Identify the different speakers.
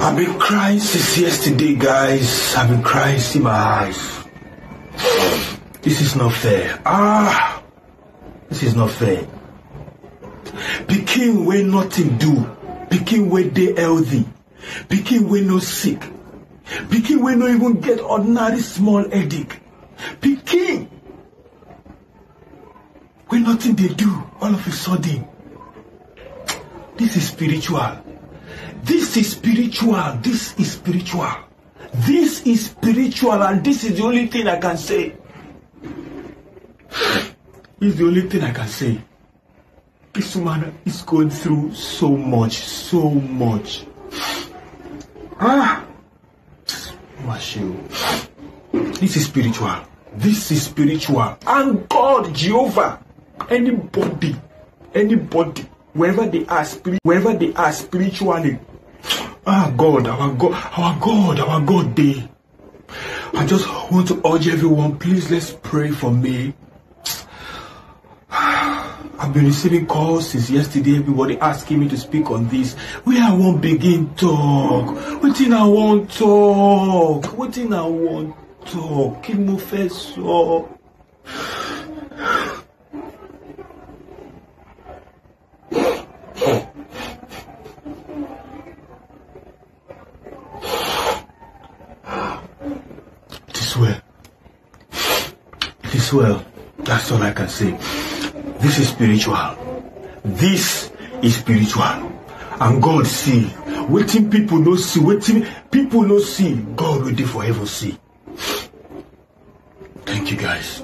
Speaker 1: I've been crying since yesterday, guys. I've been crying, see my eyes. This is not fair. Ah, this is not fair. Pikin wey nothing do, pikin wey dey healthy, pikin wey no sick, pikin wey no even get ordinary small headache, pikin wey nothing they do all of a sudden. This is spiritual. This is spiritual. This is spiritual. This is spiritual, and this is the only thing I can say. Is the only thing I can say. This woman is going through so much, so much. Ah, Mashiach. This is spiritual. This is spiritual. And God, Jehovah, anybody, anybody, wherever they are, spirit, wherever they are spiritually, ah, God, our God, our God, our God, they. I just want to urge everyone, please let's pray for me. I've been receiving calls since yesterday. Everybody asking me to speak on this. Where I won't begin talk. Wetin I want talk. Wetin I want talk. Kí mo fẹ́? It is well. It is well. That's all I can say. This is spiritual. This is spiritual. And God see. Waiting people no see. Waiting people no see. God will do for heaven see. Thank you guys.